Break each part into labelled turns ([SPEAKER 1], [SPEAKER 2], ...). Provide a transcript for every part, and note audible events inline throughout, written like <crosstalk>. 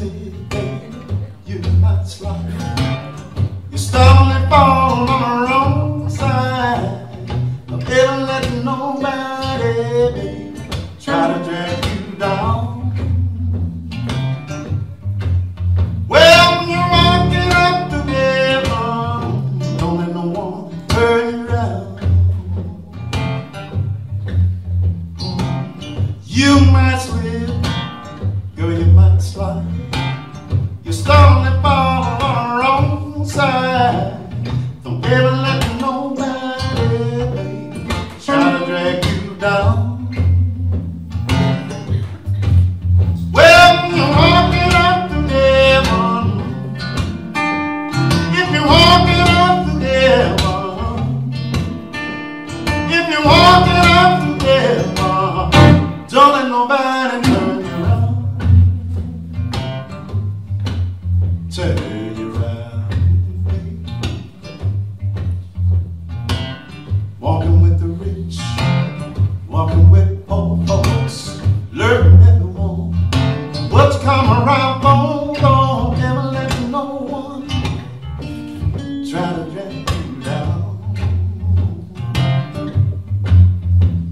[SPEAKER 1] me, you might right. You stumble fall on the wrong side. I better let nobody baby, try to drag you down. Well, you're walking up together, don't let no one turn you around. You might slip. Girl, you might slide.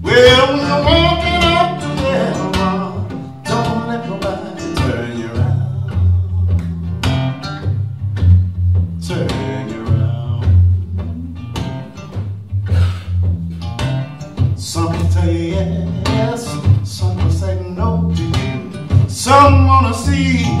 [SPEAKER 1] Well, when you're walking up don't let nobody turn. Turn. Some will tell you yes, some will say no to you. Some wanna see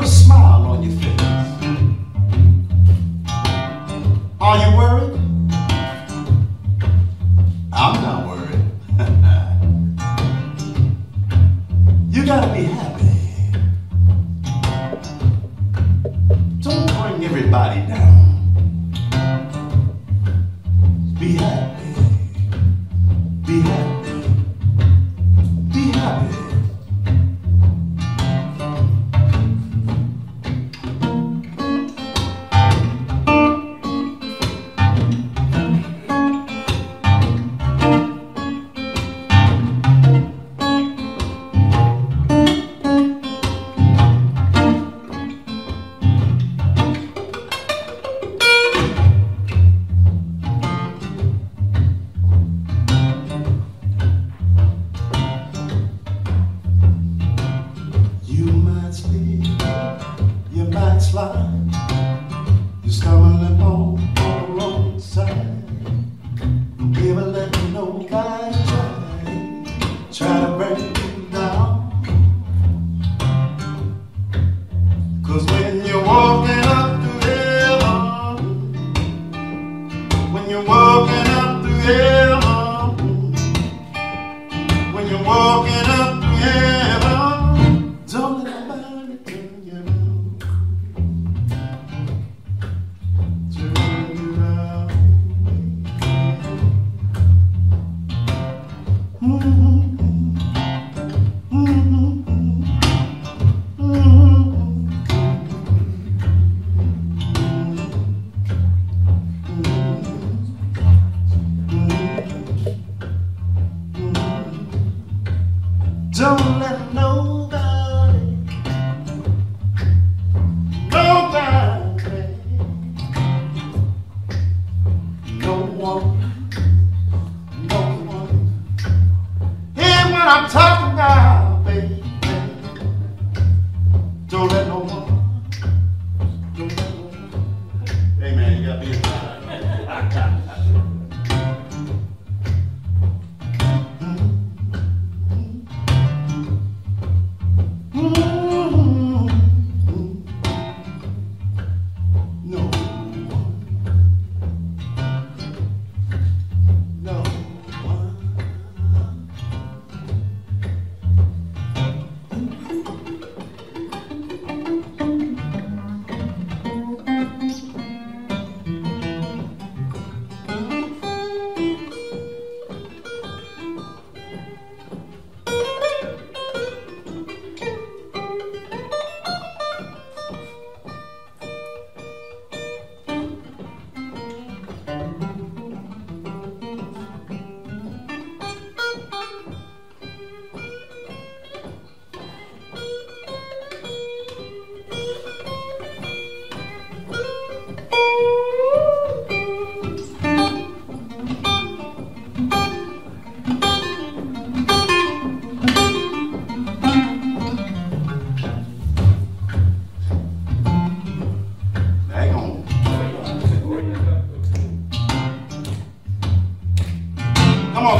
[SPEAKER 1] put a smile on your face. Are you worried? I'm not worried. <laughs> you gotta be happy. Don't bring everybody down. Don't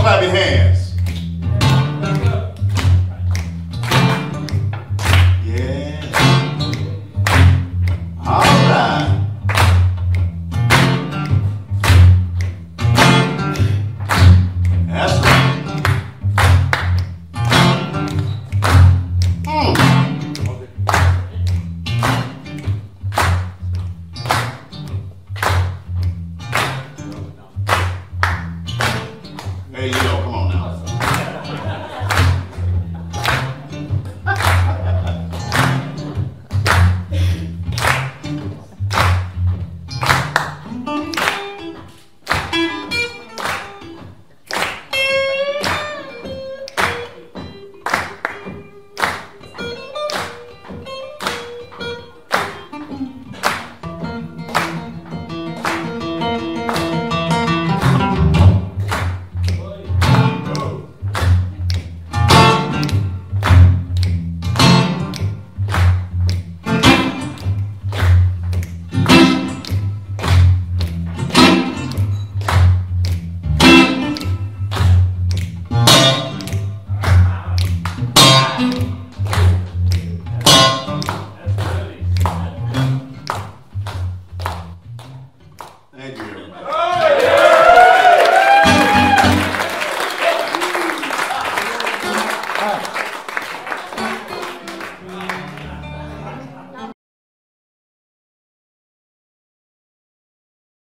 [SPEAKER 1] clap your hands.